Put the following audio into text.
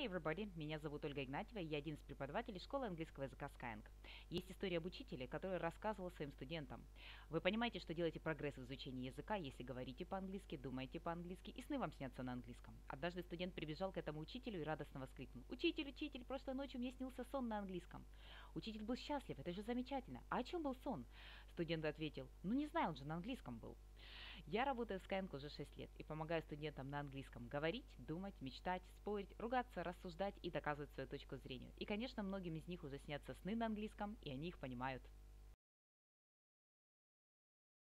Hi everybody, меня зовут Ольга Игнатьева, я один из преподавателей школы английского языка Skyeng. Есть история об учителе, который рассказывал своим студентам. Вы понимаете, что делаете прогресс в изучении языка, если говорите по-английски, думаете по-английски и сны вам снятся на английском. Однажды студент прибежал к этому учителю и радостно воскликнул. Учитель, учитель, прошлой ночью мне снился сон на английском. Учитель был счастлив, это же замечательно. А о чем был сон? Студент ответил, ну не знаю, он же на английском был. Я работаю в Skyeng уже 6 лет и помогаю студентам на английском говорить, думать, мечтать, спорить, ругаться, рассуждать и доказывать свою точку зрения. И, конечно, многим из них уже снятся сны на английском, и они их понимают.